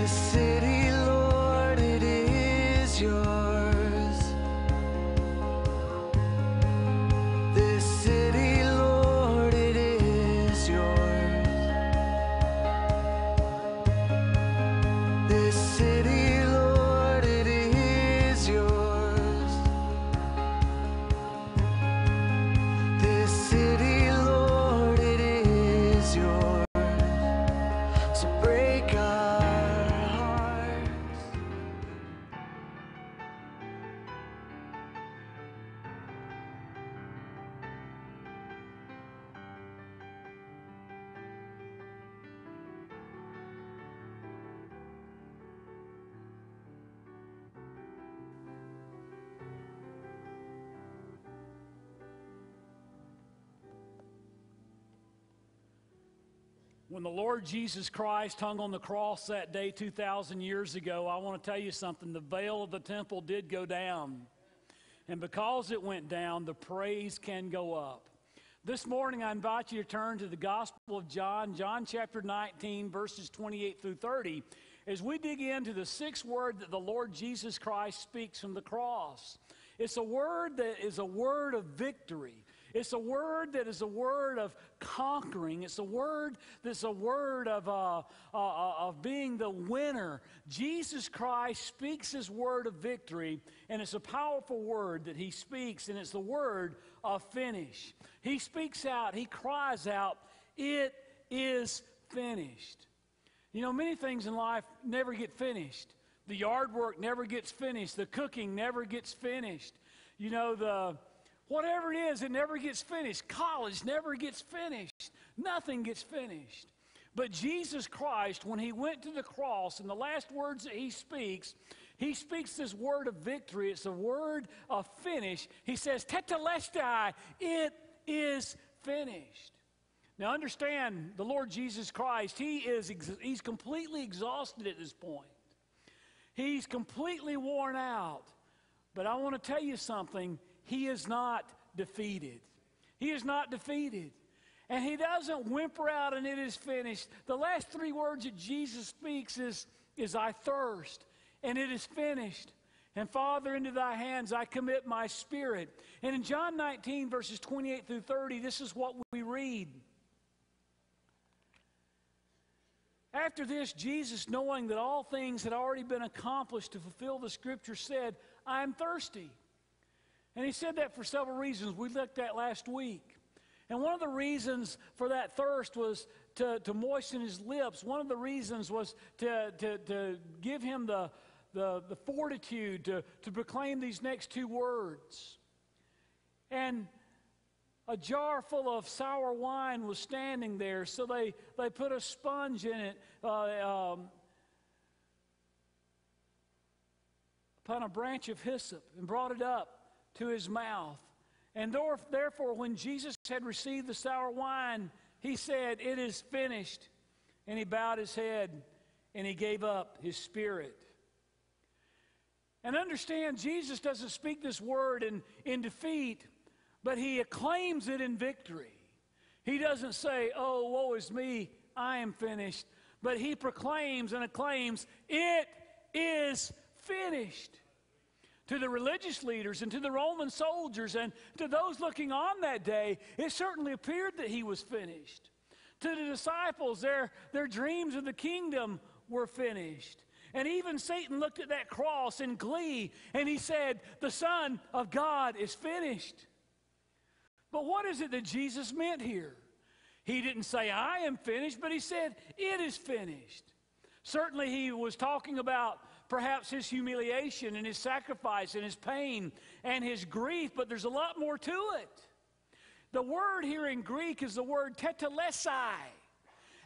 This city, When the Lord Jesus Christ hung on the cross that day 2,000 years ago, I want to tell you something. The veil of the temple did go down. And because it went down, the praise can go up. This morning, I invite you to turn to the Gospel of John, John chapter 19, verses 28 through 30, as we dig into the sixth word that the Lord Jesus Christ speaks from the cross. It's a word that is a word of victory. It's a word that is a word of conquering. It's a word that's a word of, uh, uh, uh, of being the winner. Jesus Christ speaks his word of victory, and it's a powerful word that he speaks, and it's the word of finish. He speaks out, he cries out, It is finished. You know, many things in life never get finished. The yard work never gets finished. The cooking never gets finished. You know, the whatever it is, it never gets finished. College never gets finished. Nothing gets finished. But Jesus Christ, when he went to the cross, and the last words that he speaks, he speaks this word of victory. It's a word of finish. He says, Tetelestai, it is finished. Now understand, the Lord Jesus Christ, he is he's completely exhausted at this point. He's completely worn out. But I want to tell you something, he is not defeated. He is not defeated. And he doesn't whimper out and it is finished. The last three words that Jesus speaks is, is I thirst and it is finished. And Father, into thy hands I commit my spirit. And in John 19, verses 28 through 30, this is what we read. After this, Jesus, knowing that all things had already been accomplished to fulfill the scripture, said, I am thirsty. And he said that for several reasons we looked at last week. And one of the reasons for that thirst was to, to moisten his lips. One of the reasons was to, to, to give him the, the, the fortitude to, to proclaim these next two words. And a jar full of sour wine was standing there, so they, they put a sponge in it uh, um, upon a branch of hyssop and brought it up to his mouth. And therefore, when Jesus had received the sour wine, he said, It is finished. And he bowed his head and he gave up his spirit. And understand, Jesus doesn't speak this word in, in defeat, but he acclaims it in victory. He doesn't say, Oh, woe is me, I am finished. But he proclaims and acclaims, It is finished. To the religious leaders and to the Roman soldiers and to those looking on that day, it certainly appeared that he was finished. To the disciples, their, their dreams of the kingdom were finished. And even Satan looked at that cross in glee and he said, The Son of God is finished. But what is it that Jesus meant here? He didn't say, I am finished, but he said, It is finished. Certainly, he was talking about perhaps his humiliation and his sacrifice and his pain and his grief, but there's a lot more to it. The word here in Greek is the word tetelestai.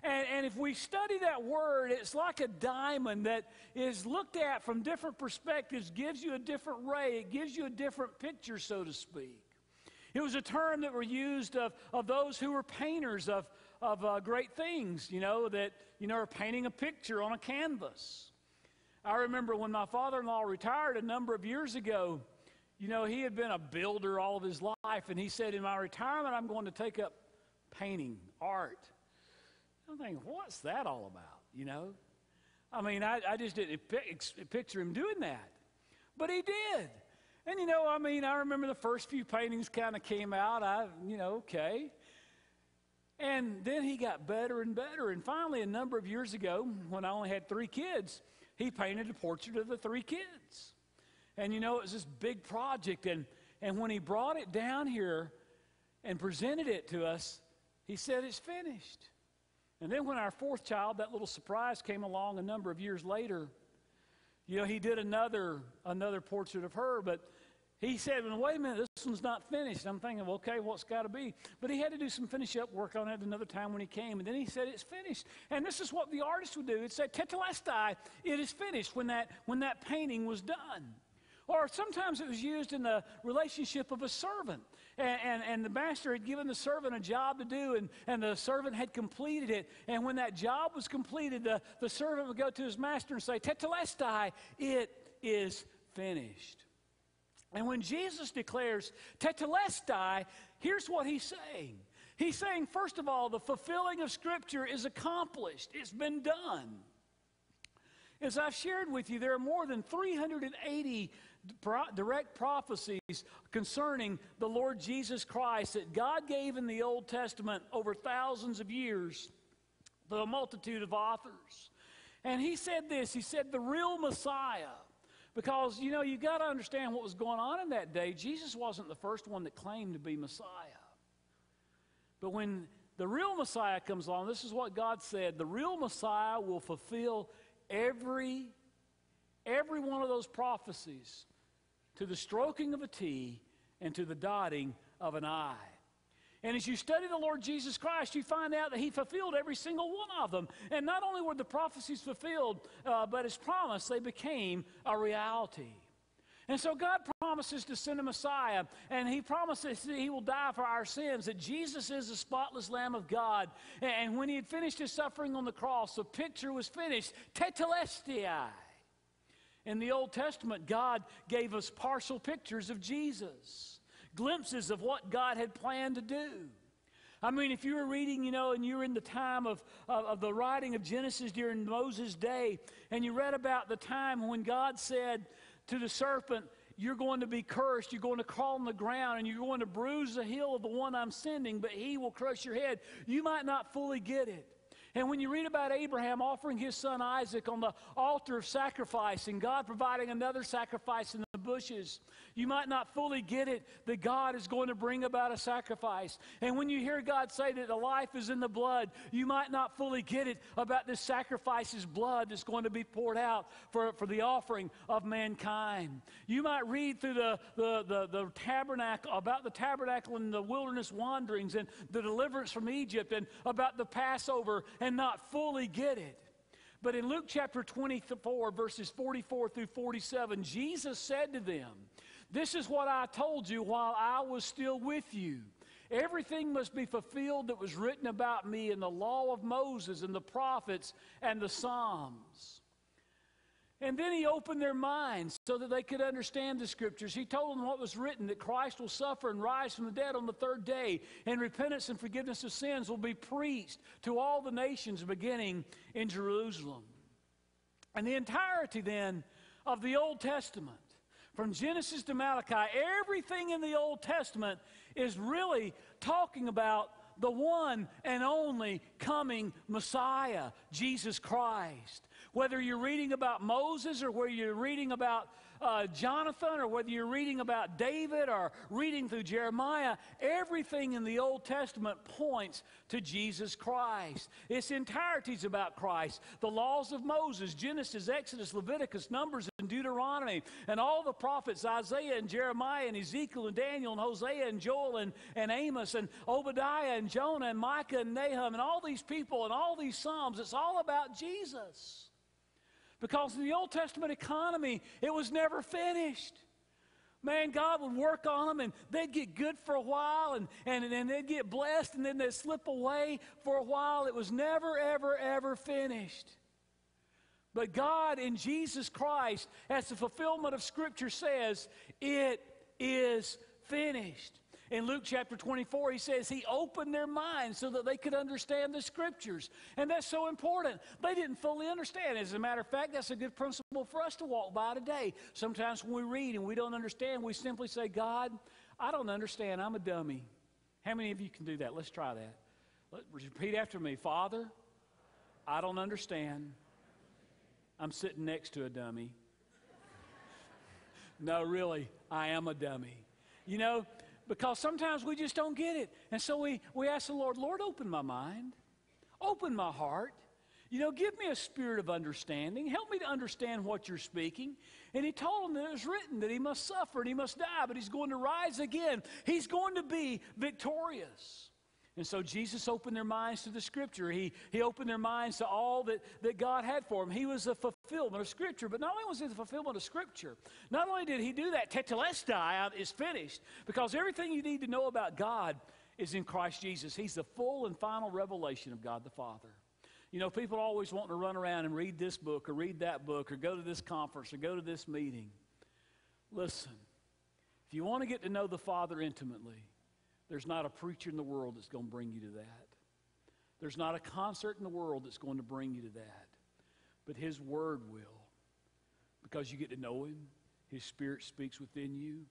And, and if we study that word, it's like a diamond that is looked at from different perspectives, gives you a different ray, it gives you a different picture, so to speak. It was a term that were used of, of those who were painters of, of uh, great things, you know, that, you know, are painting a picture on a canvas. I remember when my father in law retired a number of years ago, you know, he had been a builder all of his life, and he said, In my retirement, I'm going to take up painting, art. I'm thinking, what's that all about, you know? I mean, I, I just didn't picture him doing that. But he did. And you know, I mean, I remember the first few paintings kind of came out. I, you know, okay. And then he got better and better. And finally, a number of years ago, when I only had three kids, he painted a portrait of the three kids. And you know, it was this big project. And, and when he brought it down here and presented it to us, he said, It's finished. And then when our fourth child, that little surprise came along a number of years later, you know, he did another another portrait of her, but he said, well, wait a minute, this one's not finished. I'm thinking, well, okay, what's got to be? But he had to do some finish up work on it another time when he came. And then he said, it's finished. And this is what the artist would do. It said, tetelestai, it is finished when that, when that painting was done. Or sometimes it was used in the relationship of a servant. And, and, and, the master had given the servant a job to do, and, and the servant had completed it. And when that job was completed, the, the servant would go to his master and say, Tetelestai, it is finished. And when Jesus declares Tetelestai, here's what he's saying. He's saying, first of all, the fulfilling of Scripture is accomplished, it's been done. As I've shared with you, there are more than 380 direct prophecies concerning the Lord Jesus Christ that God gave in the Old Testament over thousands of years to a multitude of authors. And he said this He said, the real Messiah. Because, you know, you got to understand what was going on in that day. Jesus wasn't the first one that claimed to be Messiah. But when the real Messiah comes along, this is what God said the real Messiah will fulfill every, every one of those prophecies to the stroking of a T and to the dotting of an I. And as you study the Lord Jesus Christ, you find out that He fulfilled every single one of them. And not only were the prophecies fulfilled, uh, but His promise, they became a reality. And so God promises to send a Messiah, and He promises that He will die for our sins, that Jesus is the spotless Lamb of God. And when He had finished His suffering on the cross, the picture was finished. Tetelestai. In the Old Testament, God gave us partial pictures of Jesus, glimpses of what God had planned to do. I mean, if you were reading, you know, and you were in the time of, of, of, the writing of Genesis during Moses' day, and you read about the time when God said to the serpent, You're going to be cursed, you're going to crawl on the ground, and you're going to bruise the heel of the one I'm sending, but he will crush your head. You might not fully get it. And when you read about Abraham offering his son Isaac on the altar of sacrifice and God providing another sacrifice in the bushes, you might not fully get it that God is going to bring about a sacrifice. And when you hear God say that the life is in the blood, you might not fully get it about this sacrifice's blood that's going to be poured out for, for the offering of mankind. You might read through the, the, the, the tabernacle, about the tabernacle and the wilderness wanderings and the deliverance from Egypt and about the Passover and not fully get it. But in Luke chapter 24, verses 44 through 47, Jesus said to them, This is what I told you while I was still with you. Everything must be fulfilled that was written about me in the law of Moses and the prophets and the Psalms. And then he opened their minds so that they could understand the scriptures. He told them what was written that Christ will suffer and rise from the dead on the third day, and repentance and forgiveness of sins will be preached to all the nations beginning in Jerusalem. And the entirety then of the Old Testament, from Genesis to Malachi, everything in the Old Testament is really talking about the one and only coming Messiah, Jesus Christ. Whether you're reading about Moses or whether you're reading about uh, Jonathan or whether you're reading about David or reading through Jeremiah, everything in the Old Testament points to Jesus Christ. Its entirety is about Christ. The laws of Moses, Genesis, Exodus, Leviticus, Numbers, and Deuteronomy, and all the prophets, Isaiah and Jeremiah and Ezekiel and Daniel and Hosea and Joel and, and Amos and Obadiah and Jonah and Micah and Nahum and all these people and all these Psalms, it's all about Jesus. Because in the Old Testament economy, it was never finished. Man, God would work on them and they'd get good for a while and, and, and they'd get blessed and then they'd slip away for a while. It was never, ever, ever finished. But God in Jesus Christ, as the fulfillment of Scripture says, it is finished. In Luke chapter 24, he says he opened their minds so that they could understand the scriptures. And that's so important. They didn't fully understand. As a matter of fact, that's a good principle for us to walk by today. Sometimes when we read and we don't understand, we simply say, God, I don't understand. I'm a dummy. How many of you can do that? Let's try that. Let, repeat after me Father, I don't understand. I'm sitting next to a dummy. no, really, I am a dummy. You know, because sometimes we just don't get it. And so we, we ask the Lord, Lord, open my mind, open my heart. You know, give me a spirit of understanding. Help me to understand what you're speaking. And he told him that it was written that he must suffer and he must die, but he's going to rise again. He's going to be victorious. And so Jesus opened their minds to the scripture. He, he opened their minds to all that, that God had for them. He was the fulfillment of scripture. But not only was he the fulfillment of scripture, not only did he do that, tetelestai is finished, because everything you need to know about God is in Christ Jesus. He's the full and final revelation of God the Father. You know, people always want to run around and read this book or read that book or go to this conference or go to this meeting. Listen, if you want to get to know the Father intimately, there's not a preacher in the world that's going to bring you to that. There's not a concert in the world that's going to bring you to that. But His Word will. Because you get to know Him, His Spirit speaks within you.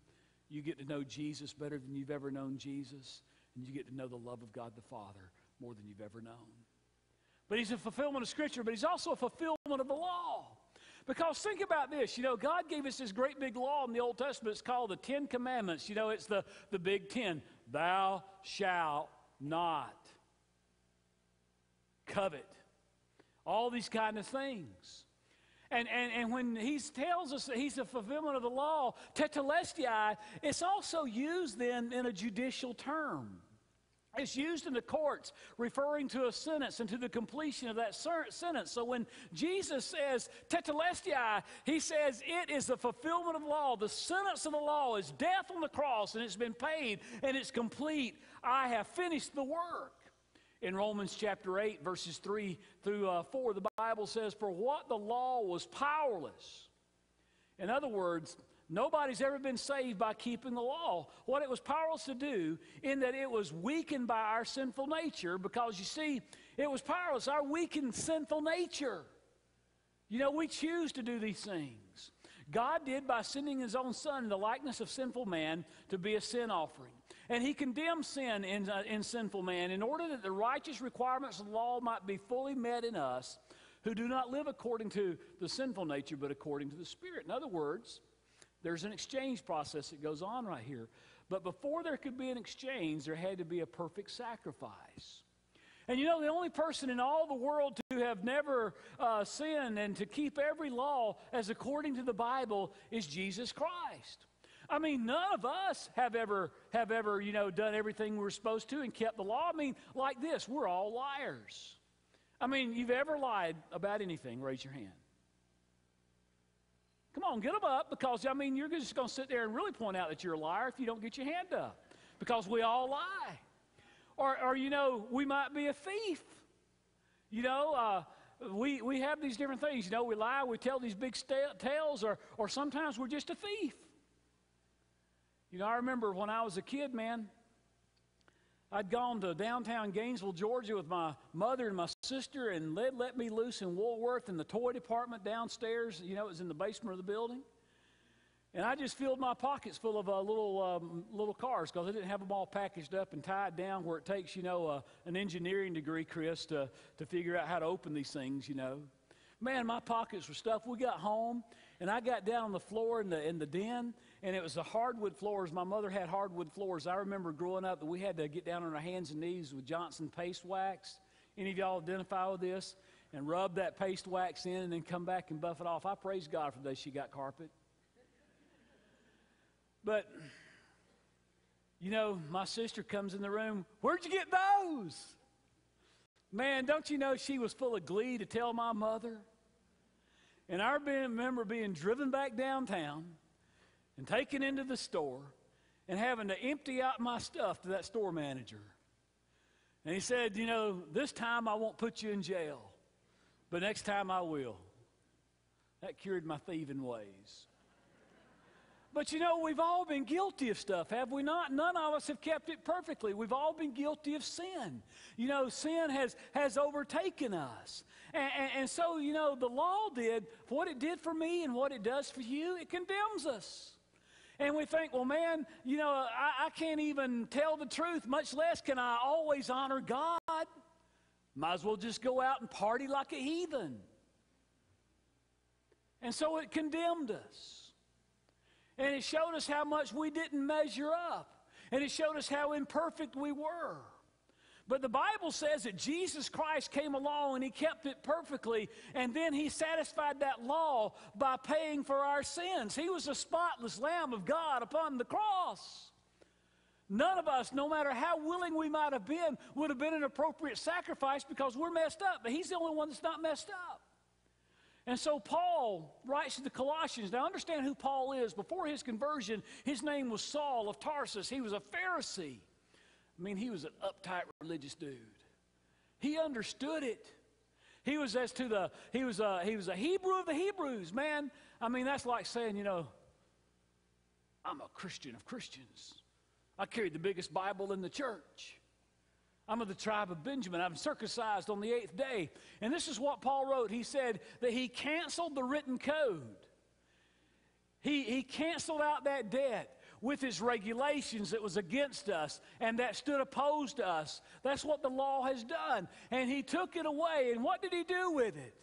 You get to know Jesus better than you've ever known Jesus. And you get to know the love of God the Father more than you've ever known. But He's a fulfillment of Scripture, but He's also a fulfillment of the law. Because think about this, you know, God gave us this great big law in the Old Testament. It's called the Ten Commandments. You know, it's the, the big ten. Thou shalt not covet. All these kind of things. And, and, and when he tells us that he's a fulfillment of the law, tetelestai, it's also used then in a judicial term. It's used in the courts, referring to a sentence and to the completion of that sentence. So when Jesus says tetelestai, he says it is the fulfillment of law. The sentence of the law is death on the cross, and it's been paid, and it's complete. I have finished the work. In Romans chapter 8, verses 3 through uh, 4, the Bible says, For what the law was powerless. In other words, Nobody's ever been saved by keeping the law. What it was powerless to do, in that it was weakened by our sinful nature, because you see, it was powerless, our weakened sinful nature. You know, we choose to do these things. God did by sending his own son in the likeness of sinful man to be a sin offering. And he condemned sin in, uh, in sinful man in order that the righteous requirements of the law might be fully met in us who do not live according to the sinful nature, but according to the Spirit. In other words, there's an exchange process that goes on right here. But before there could be an exchange, there had to be a perfect sacrifice. And you know, the only person in all the world to have never uh, sinned and to keep every law as according to the Bible is Jesus Christ. I mean, none of us have ever have ever you know done everything we're supposed to and kept the law. I mean, like this, we're all liars. I mean, you've ever lied about anything? Raise your hand. On, get them up because, I mean, you're just going to sit there and really point out that you're a liar if you don't get your hand up because we all lie. Or, or you know, we might be a thief. You know, uh, we, we have these different things. You know, we lie, we tell these big st- tales, or, or sometimes we're just a thief. You know, I remember when I was a kid, man, I'd gone to downtown Gainesville, Georgia with my mother and my sister, and they'd let me loose in Woolworth in the toy department downstairs. You know, it was in the basement of the building. And I just filled my pockets full of uh, little, um, little cars because I didn't have them all packaged up and tied down where it takes, you know, uh, an engineering degree, Chris, to, to figure out how to open these things, you know. Man, my pockets were stuffed. We got home, and I got down on the floor in the, in the den, and it was the hardwood floors. My mother had hardwood floors. I remember growing up that we had to get down on our hands and knees with Johnson paste wax. Any of y'all identify with this? And rub that paste wax in and then come back and buff it off. I praise God for the day she got carpet. But, you know, my sister comes in the room. Where'd you get those? Man, don't you know she was full of glee to tell my mother? And I remember being driven back downtown and taken into the store and having to empty out my stuff to that store manager. And he said, You know, this time I won't put you in jail, but next time I will. That cured my thieving ways. But you know, we've all been guilty of stuff, have we not? None of us have kept it perfectly. We've all been guilty of sin. You know, sin has, has overtaken us. And, and, and so, you know, the law did what it did for me and what it does for you, it condemns us. And we think, well, man, you know, I, I can't even tell the truth, much less can I always honor God. Might as well just go out and party like a heathen. And so it condemned us. And it showed us how much we didn't measure up. And it showed us how imperfect we were. But the Bible says that Jesus Christ came along and he kept it perfectly, and then he satisfied that law by paying for our sins. He was a spotless Lamb of God upon the cross. None of us, no matter how willing we might have been, would have been an appropriate sacrifice because we're messed up, but he's the only one that's not messed up. And so Paul writes to the Colossians. Now, understand who Paul is. Before his conversion, his name was Saul of Tarsus. He was a Pharisee. I mean, he was an uptight religious dude. He understood it. He was as to the he was a he was a Hebrew of the Hebrews, man. I mean, that's like saying, you know, I'm a Christian of Christians. I carried the biggest Bible in the church. I'm of the tribe of Benjamin. I'm circumcised on the eighth day. And this is what Paul wrote. He said that he canceled the written code. He, he canceled out that debt with his regulations that was against us and that stood opposed to us. That's what the law has done. And he took it away. And what did he do with it?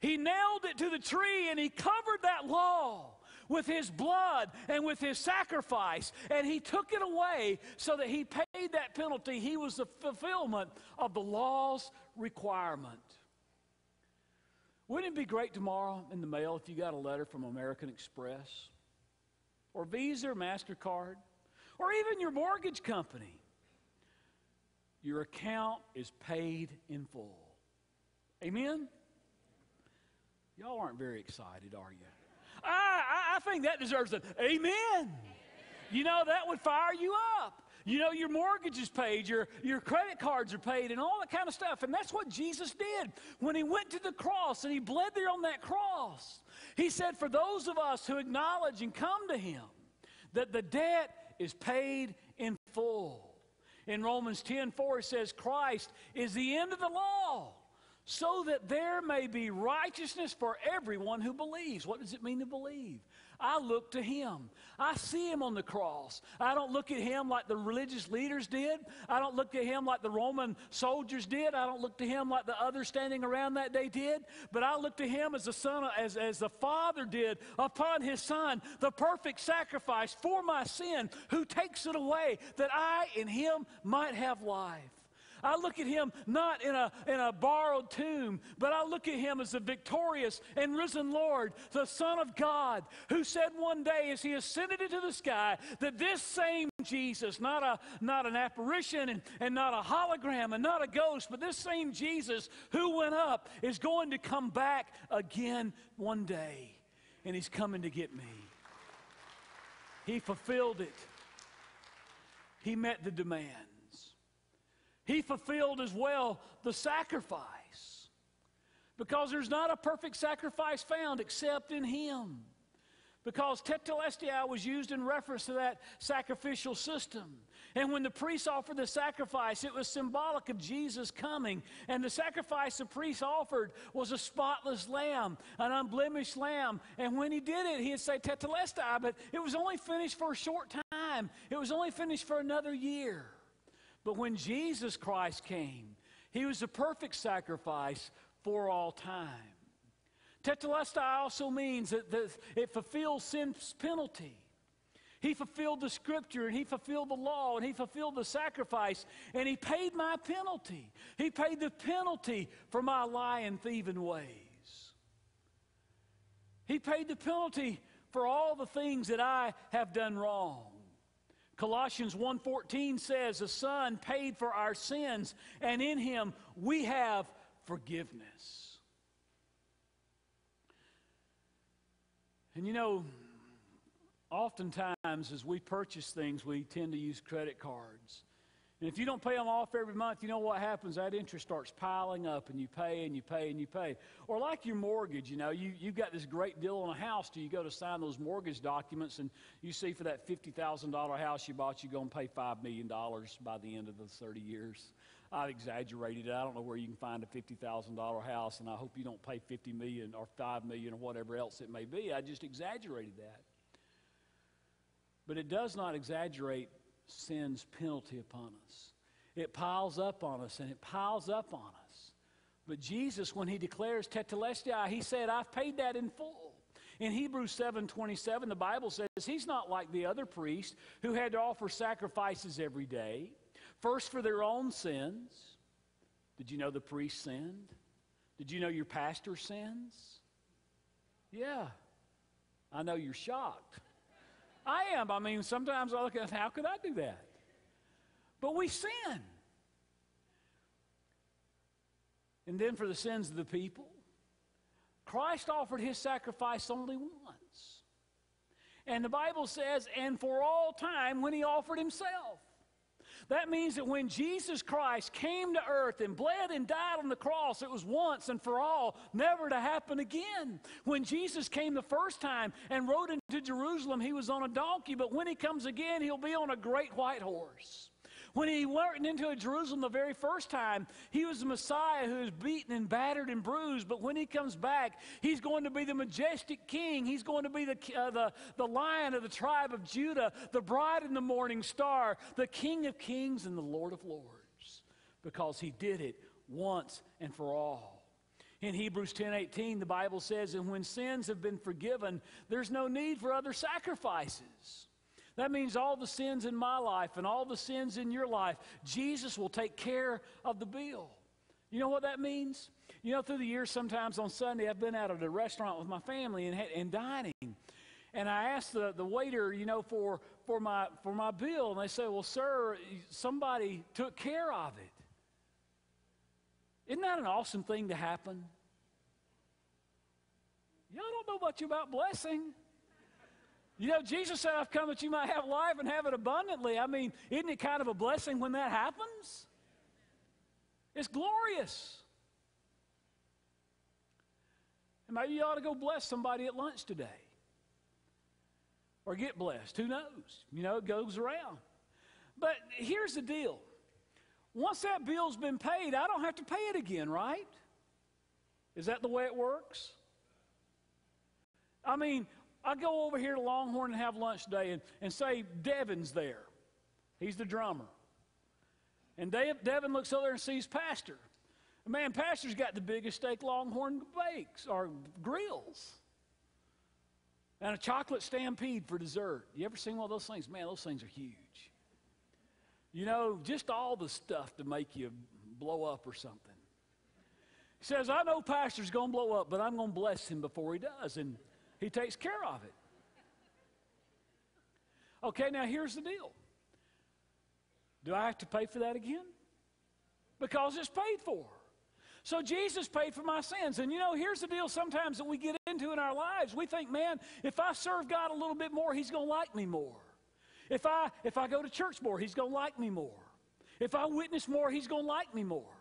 He nailed it to the tree and he covered that law with his blood and with his sacrifice. And he took it away so that he paid that penalty. He was the fulfillment of the law's requirement. Wouldn't it be great tomorrow in the mail if you got a letter from American Express or Visa or MasterCard or even your mortgage company? Your account is paid in full. Amen? Y'all aren't very excited, are you? I, I, I think that deserves an amen. You know, that would fire you up. You know, your mortgage is paid, your, your credit cards are paid, and all that kind of stuff. And that's what Jesus did when he went to the cross and he bled there on that cross. He said, For those of us who acknowledge and come to him, that the debt is paid in full. In Romans 10 4, it says, Christ is the end of the law so that there may be righteousness for everyone who believes. What does it mean to believe? I look to him. I see him on the cross. I don't look at him like the religious leaders did. I don't look at him like the Roman soldiers did. I don't look to him like the others standing around that day did. But I look to him as the son, as, as the Father did upon his son, the perfect sacrifice for my sin, who takes it away that I in him might have life. I look at him not in a, in a borrowed tomb, but I look at him as the victorious and risen Lord, the Son of God, who said one day as he ascended into the sky that this same Jesus, not, a, not an apparition and, and not a hologram and not a ghost, but this same Jesus who went up is going to come back again one day. And he's coming to get me. He fulfilled it. He met the demand. He fulfilled as well the sacrifice. Because there's not a perfect sacrifice found except in Him. Because tetelestai was used in reference to that sacrificial system. And when the priests offered the sacrifice, it was symbolic of Jesus coming. And the sacrifice the priest offered was a spotless lamb, an unblemished lamb. And when he did it, he'd say tetelestai, but it was only finished for a short time. It was only finished for another year. But when Jesus Christ came, he was the perfect sacrifice for all time. Tetelestai also means that it fulfills sin's penalty. He fulfilled the scripture and he fulfilled the law and he fulfilled the sacrifice and he paid my penalty. He paid the penalty for my lying, thieving ways. He paid the penalty for all the things that I have done wrong. Colossians 1:14 says the son paid for our sins and in him we have forgiveness. And you know, oftentimes as we purchase things we tend to use credit cards. And if you don't pay them off every month, you know what happens? That interest starts piling up, and you pay and you pay and you pay. Or like your mortgage, you know, you, you've got this great deal on a house. Do you go to sign those mortgage documents, and you see for that $50,000 house you bought, you're going to pay $5 million by the end of the 30 years? I've exaggerated it. I don't know where you can find a $50,000 house, and I hope you don't pay 50 million or 5 million or whatever else it may be. I just exaggerated that. But it does not exaggerate sin's penalty upon us. It piles up on us and it piles up on us. But Jesus, when he declares tetelestai, he said, I've paid that in full. In Hebrews 7 27, the Bible says he's not like the other priests who had to offer sacrifices every day, first for their own sins. Did you know the priest sinned? Did you know your pastor sins? Yeah. I know you're shocked. I am. I mean, sometimes I look at how could I do that? But we sin. And then for the sins of the people, Christ offered his sacrifice only once. And the Bible says, and for all time when he offered himself. That means that when Jesus Christ came to earth and bled and died on the cross, it was once and for all, never to happen again. When Jesus came the first time and rode into Jerusalem, he was on a donkey, but when he comes again, he'll be on a great white horse. When he went into Jerusalem the very first time, he was the Messiah who was beaten and battered and bruised. But when he comes back, he's going to be the majestic king. He's going to be the, uh, the, the lion of the tribe of Judah, the bride in the morning star, the king of kings and the Lord of lords, because he did it once and for all. In Hebrews 10:18 the Bible says and when sins have been forgiven there's no need for other sacrifices. That means all the sins in my life and all the sins in your life, Jesus will take care of the bill. You know what that means? You know, through the years, sometimes on Sunday, I've been out at a restaurant with my family and, and dining. And I asked the, the waiter, you know, for, for, my, for my bill. And they say, well, sir, somebody took care of it. Isn't that an awesome thing to happen? Y'all don't know much about blessing. You know, Jesus said, I've come that you might have life and have it abundantly. I mean, isn't it kind of a blessing when that happens? It's glorious. And maybe you ought to go bless somebody at lunch today. Or get blessed. Who knows? You know, it goes around. But here's the deal once that bill's been paid, I don't have to pay it again, right? Is that the way it works? I mean, I go over here to Longhorn and have lunch today and, and say Devin's there. He's the drummer. And Dave, Devin looks over there and sees Pastor. Man, Pastor's got the biggest steak Longhorn bakes or grills. And a chocolate stampede for dessert. You ever seen one of those things? Man, those things are huge. You know, just all the stuff to make you blow up or something. He says, I know Pastor's going to blow up, but I'm going to bless him before he does. And he takes care of it. Okay, now here's the deal. Do I have to pay for that again? Because it's paid for. So Jesus paid for my sins. And you know, here's the deal sometimes that we get into in our lives. We think, man, if I serve God a little bit more, He's going to like me more. If I, if I go to church more, He's going to like me more. If I witness more, He's going to like me more.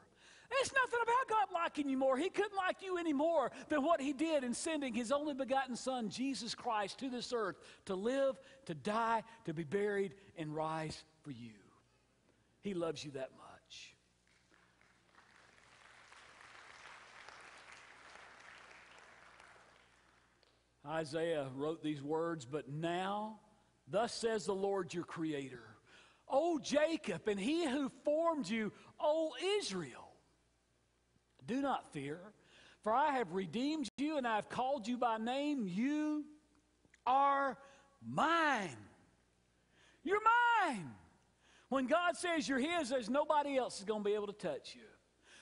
There's nothing about God liking you more. He couldn't like you any more than what He did in sending His only begotten Son, Jesus Christ, to this earth to live, to die, to be buried, and rise for you. He loves you that much. Isaiah wrote these words, but now, thus says the Lord your Creator, O Jacob, and he who formed you, O Israel. Do not fear, for I have redeemed you and I have called you by name. You are mine. You're mine. When God says you're His, there's nobody else is going to be able to touch you.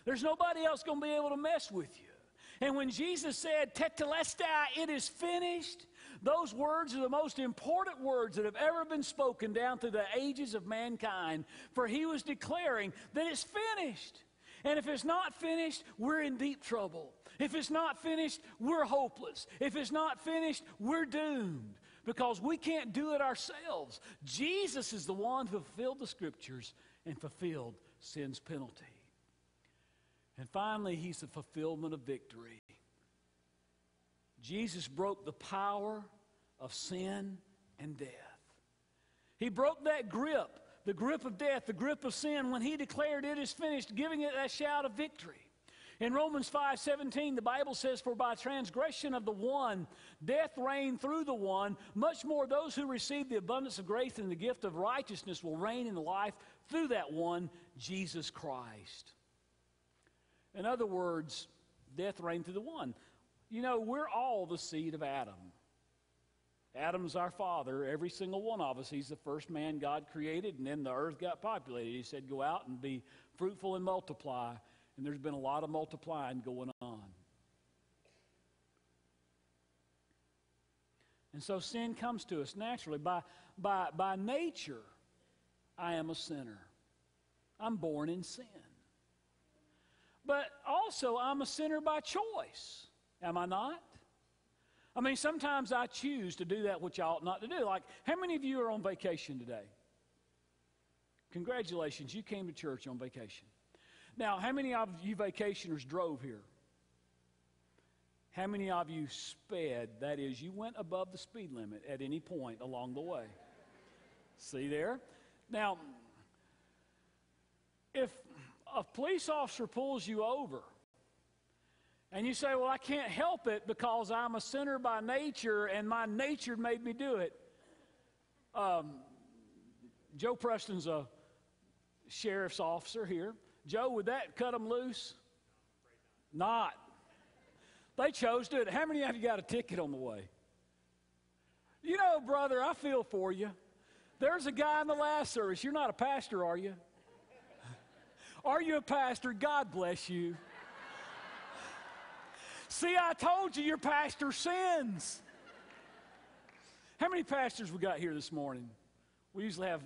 There's nobody else going to be able to mess with you. And when Jesus said, Tetelestai, it is finished, those words are the most important words that have ever been spoken down through the ages of mankind. For he was declaring that it's finished. And if it's not finished, we're in deep trouble. If it's not finished, we're hopeless. If it's not finished, we're doomed because we can't do it ourselves. Jesus is the one who fulfilled the scriptures, and fulfilled sin's penalty. And finally, he's the fulfillment of victory. Jesus broke the power of sin and death. He broke that grip, the grip of death, the grip of sin, when he declared it is finished, giving it that shout of victory. In Romans 5:17, the Bible says, For by transgression of the one, death reigned through the one, much more those who receive the abundance of grace and the gift of righteousness will reign in life through that one, Jesus Christ. In other words, death reigned through the one. You know, we're all the seed of Adam. Adam's our father, every single one of us. He's the first man God created, and then the earth got populated. He said, Go out and be fruitful and multiply and there's been a lot of multiplying going on. And so sin comes to us naturally. By, by, by nature, I am a sinner. I'm born in sin. But also, I'm a sinner by choice. Am I not? I mean, sometimes I choose to do that which I ought not to do. Like, how many of you are on vacation today? Congratulations, you came to church on vacation. Now, how many of you vacationers drove here? How many of you sped? That is, you went above the speed limit at any point along the way. See there? Now, if a police officer pulls you over and you say, Well, I can't help it because I'm a sinner by nature and my nature made me do it. Um, Joe Preston's a sheriff's officer here. Joe, would that cut them loose? Not. They chose to. How many of you got a ticket on the way? You know, brother, I feel for you. There's a guy in the last service. You're not a pastor, are you? Are you a pastor? God bless you. See, I told you your pastor sins. How many pastors we got here this morning? We usually have,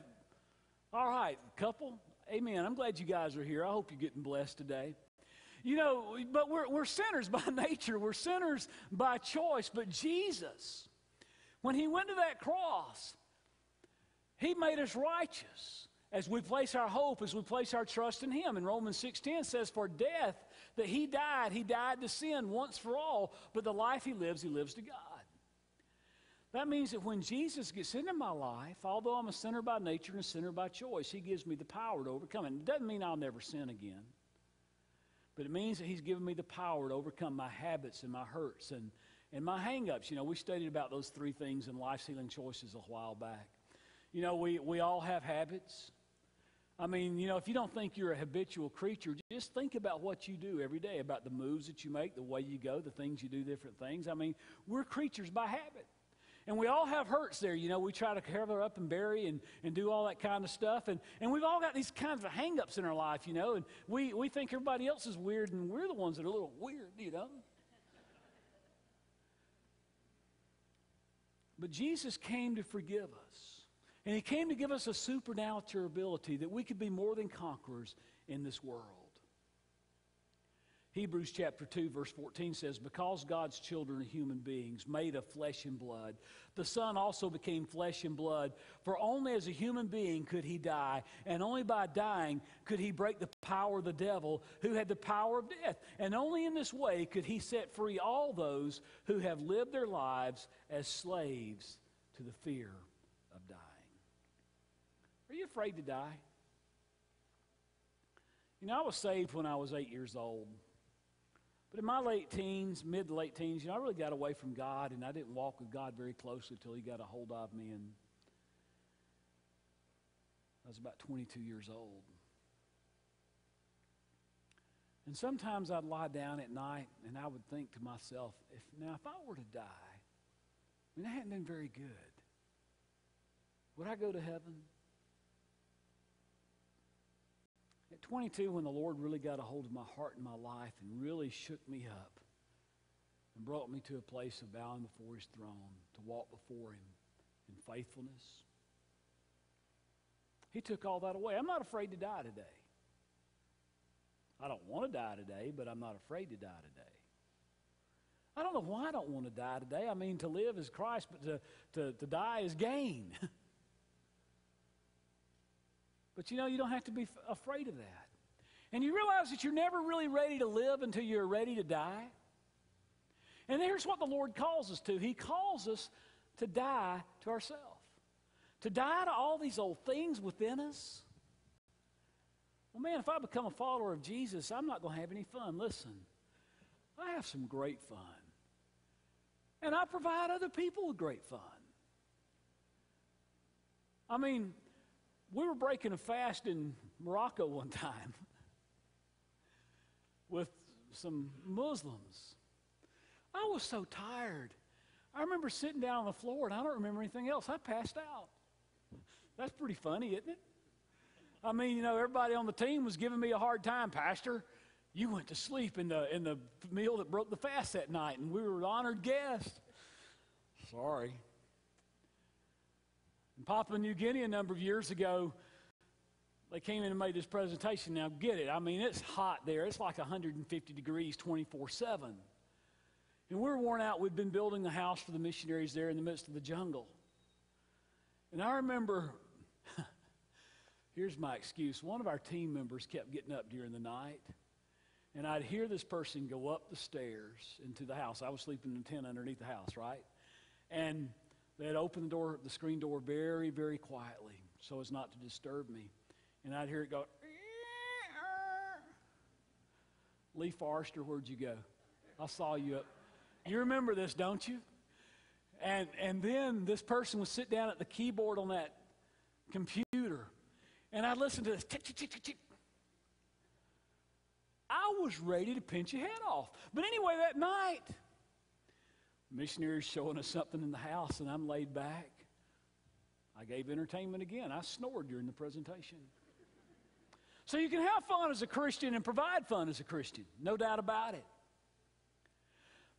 all right, couple. Amen. I'm glad you guys are here. I hope you're getting blessed today. You know, but we're, we're sinners by nature, we're sinners by choice. But Jesus, when He went to that cross, He made us righteous as we place our hope, as we place our trust in Him. And Romans 6.10 says, For death, that He died, He died to sin once for all, but the life He lives, He lives to God. That means that when Jesus gets into my life, although I'm a sinner by nature and a sinner by choice, He gives me the power to overcome it. It doesn't mean I'll never sin again, but it means that He's given me the power to overcome my habits and my hurts and, and my hangups. You know, we studied about those three things in Life's Healing Choices a while back. You know, we, we all have habits. I mean, you know, if you don't think you're a habitual creature, just think about what you do every day, about the moves that you make, the way you go, the things you do, different things. I mean, we're creatures by habit. And we all have hurts there. You know, we try to cover up and bury and, and do all that kind of stuff. And, and we've all got these kinds of hangups in our life, you know, and we, we think everybody else is weird, and we're the ones that are a little weird, you know. But Jesus came to forgive us. And he came to give us a supernatural ability that we could be more than conquerors in this world. Hebrews chapter 2, verse 14 says, Because God's children are human beings, made of flesh and blood, the Son also became flesh and blood. For only as a human being could he die, and only by dying could he break the power of the devil, who had the power of death. And only in this way could he set free all those who have lived their lives as slaves to the fear of dying. Are you afraid to die? You know, I was saved when I was eight years old. But in my late teens, mid to late teens, you know, I really got away from God and I didn't walk with God very closely until He got a hold of me. And I was about 22 years old. And sometimes I'd lie down at night and I would think to myself, if now if I were to die, I mean, I hadn't been very good. Would I go to heaven? At 22, when the Lord really got a hold of my heart and my life and really shook me up and brought me to a place of bowing before His throne to walk before Him in faithfulness, He took all that away. I'm not afraid to die today. I don't want to die today, but I'm not afraid to die today. I don't know why I don't want to die today. I mean, to live is Christ, but to, to, to die is gain. But you know, you don't have to be f- afraid of that. And you realize that you're never really ready to live until you're ready to die. And here's what the Lord calls us to He calls us to die to ourselves, to die to all these old things within us. Well, man, if I become a follower of Jesus, I'm not going to have any fun. Listen, I have some great fun. And I provide other people with great fun. I mean, we were breaking a fast in Morocco one time with some Muslims. I was so tired. I remember sitting down on the floor and I don't remember anything else. I passed out. That's pretty funny, isn't it? I mean, you know, everybody on the team was giving me a hard time, Pastor. You went to sleep in the in the meal that broke the fast that night, and we were honored guests. Sorry. In Papua New Guinea a number of years ago, they came in and made this presentation. Now, get it. I mean, it's hot there. It's like 150 degrees 24 7. And we are worn out. We'd been building a house for the missionaries there in the midst of the jungle. And I remember, here's my excuse. One of our team members kept getting up during the night. And I'd hear this person go up the stairs into the house. I was sleeping in a tent underneath the house, right? And they'd open the door, the screen door very, very quietly so as not to disturb me. And I'd hear it go, Lee Forrester, where'd you go? I saw you up. You remember this, don't you? And, and then this person would sit down at the keyboard on that computer, and I'd listen to this tick, tick, tick. I was ready to pinch your head off. But anyway, that night, missionaries showing us something in the house, and I'm laid back. I gave entertainment again. I snored during the presentation. So you can have fun as a Christian and provide fun as a Christian, no doubt about it.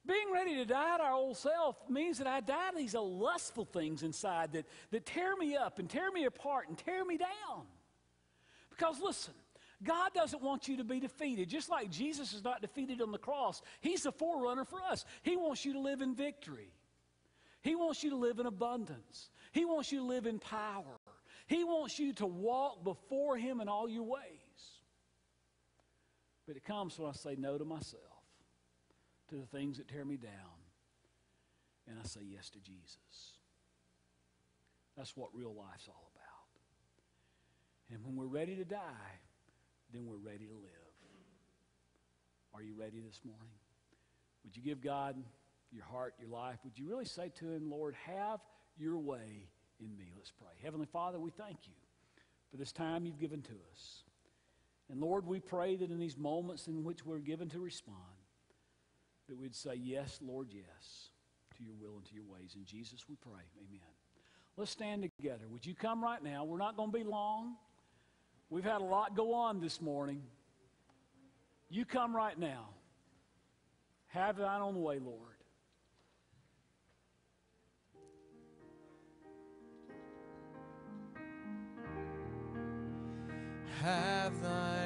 Being ready to die to our old self means that I die to these lustful things inside that, that tear me up and tear me apart and tear me down. Because listen, God doesn't want you to be defeated. Just like Jesus is not defeated on the cross, He's the forerunner for us. He wants you to live in victory, He wants you to live in abundance, He wants you to live in power. He wants you to walk before Him in all your ways. But it comes when I say no to myself, to the things that tear me down, and I say yes to Jesus. That's what real life's all about. And when we're ready to die, then we're ready to live. Are you ready this morning? Would you give God your heart, your life? Would you really say to Him, Lord, have your way in me? Let's pray. Heavenly Father, we thank you for this time you've given to us. And Lord, we pray that in these moments in which we're given to respond, that we'd say, Yes, Lord, yes, to your will and to your ways. In Jesus we pray. Amen. Let's stand together. Would you come right now? We're not going to be long. We've had a lot go on this morning. You come right now. Have thine own way, Lord. Have thine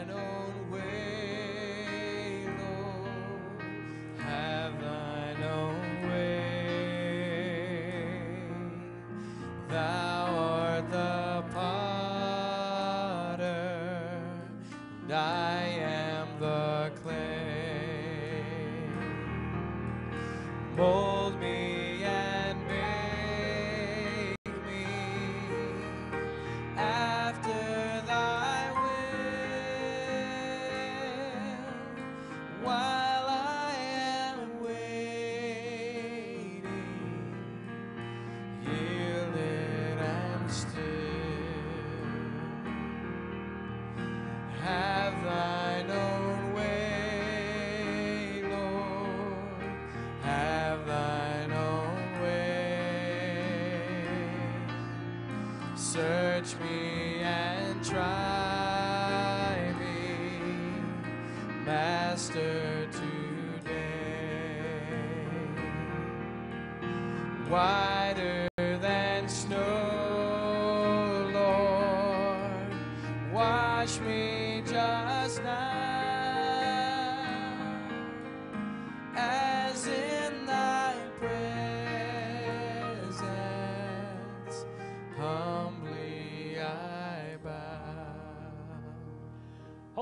Whiter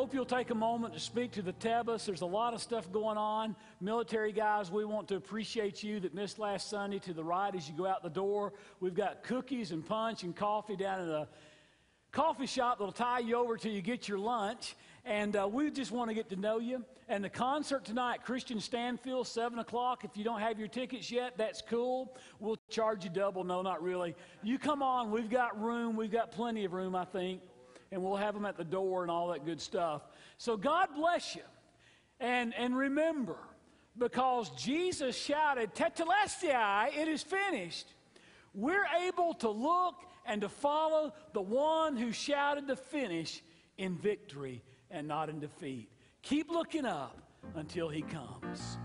hope you'll take a moment to speak to the Tebus. There's a lot of stuff going on. Military guys, we want to appreciate you that missed last Sunday to the right as you go out the door. We've got cookies and punch and coffee down in the coffee shop that'll tie you over till you get your lunch. And uh, we just want to get to know you. And the concert tonight, Christian Stanfield, 7 o'clock. If you don't have your tickets yet, that's cool. We'll charge you double. No, not really. You come on. We've got room. We've got plenty of room, I think. And we'll have them at the door and all that good stuff. So God bless you. And, and remember, because Jesus shouted, Tetelestai, it is finished. We're able to look and to follow the one who shouted to finish in victory and not in defeat. Keep looking up until he comes.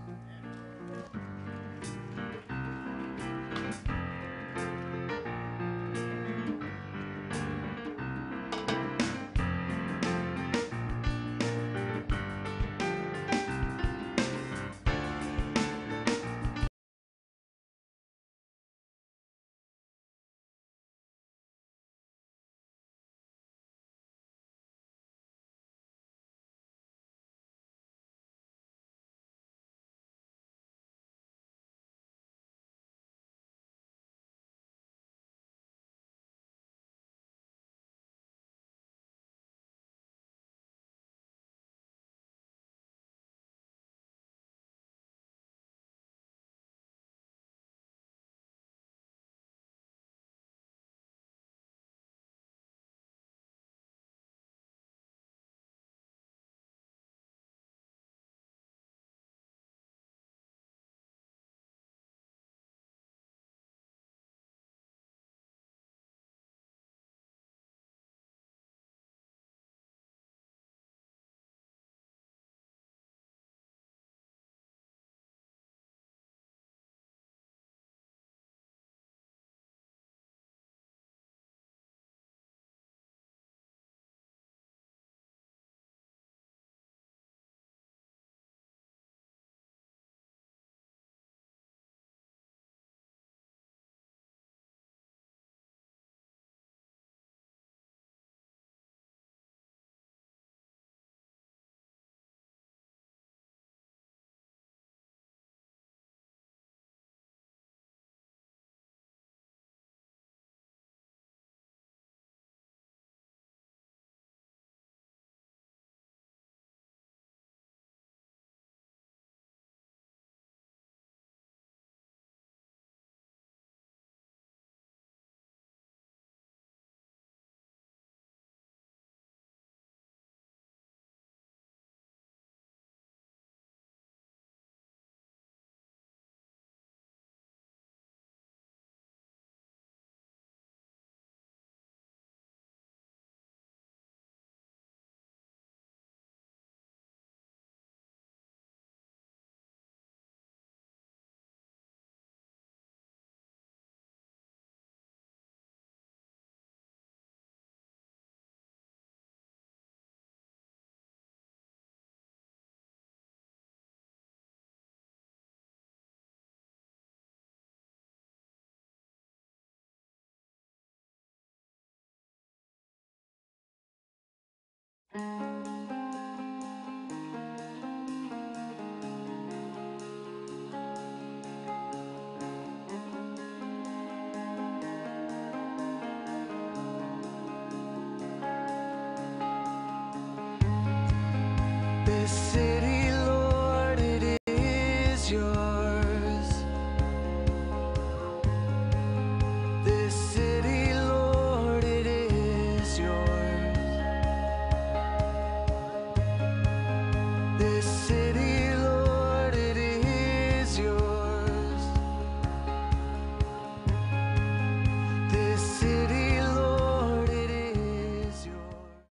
City,